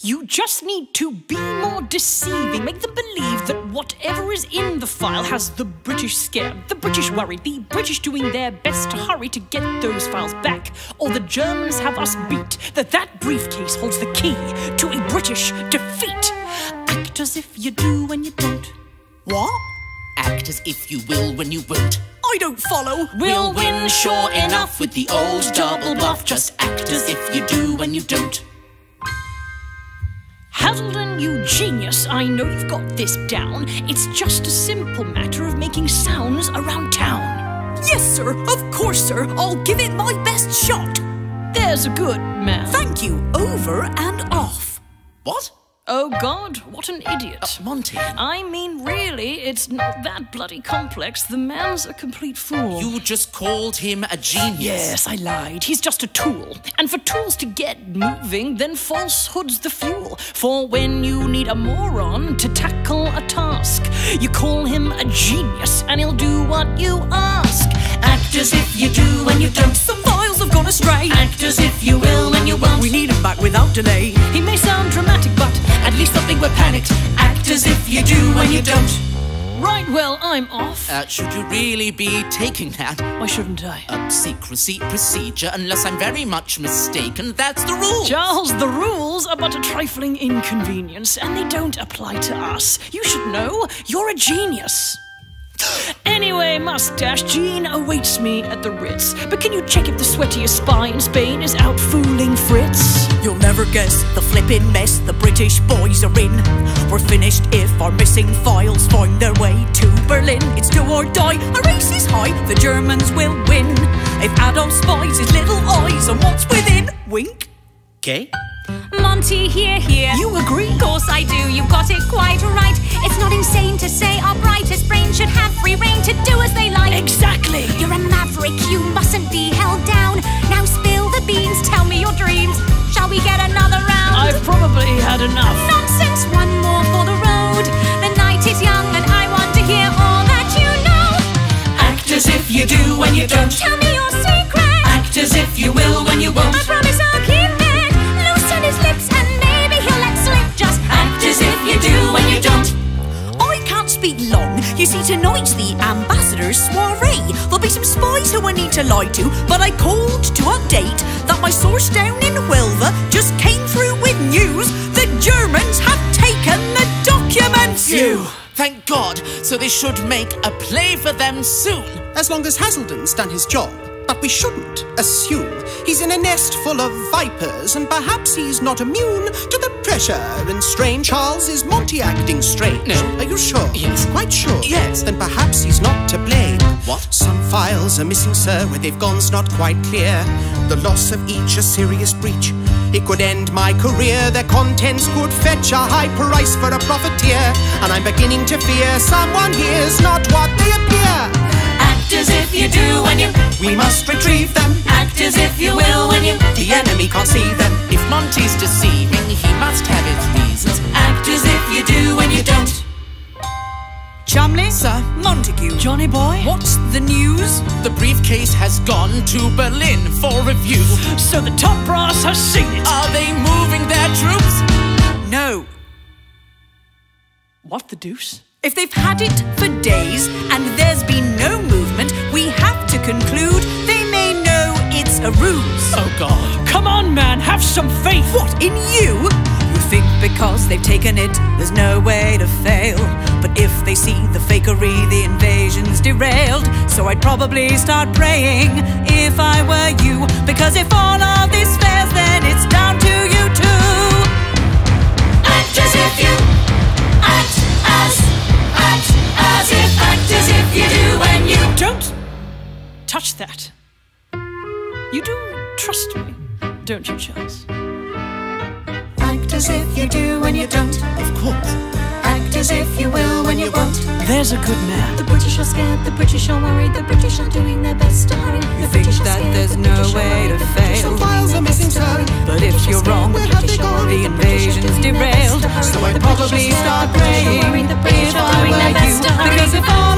You just need to be more deceiving. Make them believe that whatever is in the file has the British scared, the British worried, the British doing their best to hurry to get those files back, or the Germans have us beat. That that briefcase holds the key to a British defeat. Act as if you do when you don't. What? Act as if you will when you won't. I don't follow. We'll win sure enough with the old double bluff. Just act as if you do when you don't. Haselden, you genius, I know you've got this down. It's just a simple matter of making sounds around town. Yes, sir. Of course, sir. I'll give it my best shot. There's a good man. Thank you. Over and off. What? Oh God, what an idiot. Uh, Monty. I mean, really, it's not that bloody complex. The man's a complete fool. You just called him a genius. Yes, I lied. He's just a tool. And for tools to get moving, then falsehood's the fuel. For when you need a moron to tackle a task, you call him a genius and he'll do what you ask. Act as if you do when you don't. Some files have gone astray. Act as if you will when you won't. We need him back without delay. He may sound dramatic, but at least I think we're panicked. Act as if you do when you don't. Right, well, I'm off. Uh, should you really be taking that? Why shouldn't I? A secrecy procedure, unless I'm very much mistaken, that's the rule. Charles, the rules are but a trifling inconvenience, and they don't apply to us. You should know. You're a genius. Anyway, mustache, Jean awaits me at the Ritz. But can you check if the sweatiest spy in Spain is out fooling Fritz? You'll never guess the flippin' mess the British boys are in. We're finished if our missing files find their way to Berlin. It's do or die, a race is high, the Germans will win. If Adolf spies his little eyes on what's within, wink. Okay. Monty, here, here. You agree? Of course I do, you've got it quite right. It's not insane to say our brightest brains when you won't. I promise I'll keep it. Loosen his lips and maybe he'll let slip. Just Act as if you do when you don't. I can't speak long. You see, tonight's the ambassador's soiree. There'll be some spies who I need to lie to, but I called to update that my source down in Huelva just came through with news. The Germans have taken the documents. Phew. Thank God. So they should make a play for them soon. as long as Haselden's done his job. But we shouldn't assume he's in a nest full of vipers, and perhaps he's not immune to the pressure and strain. Charles, is Monty acting strange? No. Are you sure? Yes. Quite sure? Yes. Then perhaps he's not to blame. What? Some files are missing, sir, where they've gone's not quite clear. The loss of each a serious breach. It could end my career. Their contents could fetch a high price for a profiteer. And I'm beginning to fear someone here's not what they appear. Act as if you do when you. We must retrieve them. Act as if you will when you. The enemy can't see them. If Monty's deceiving, he must have his reasons. Act as if you do when you don't. Cholmondeley? Sir? Montagu. Johnny boy? What's the news? The briefcase has gone to Berlin for review. So the top brass has seen it. Are they moving their troops? No. What the deuce? If they've had it for days and there's God. Come on, man, have some faith. What, in you? You think because they've taken it, there's no way to fail. But if they see the fakery, the invasion's derailed. So I'd probably start praying if I were you. Because if all of this fails, then it's down to you too. Act as if you. Act as. Act as if. Act as if you do when you. Don't touch that. You do trust me, don't you, Charles? Act as if you do when you don't. Of course. Act as if you will when you won't. There's a good man. The British are scared, the British are worried, the British are doing their best to hurry. You The think British are that scared, there's the no British are way worried, to the British fail. are Files doing are their best missing, to hurry. sir. But if you're wrong, Where have they gone? the invasion's derailed. So I'd probably start praying if I were you. Because if all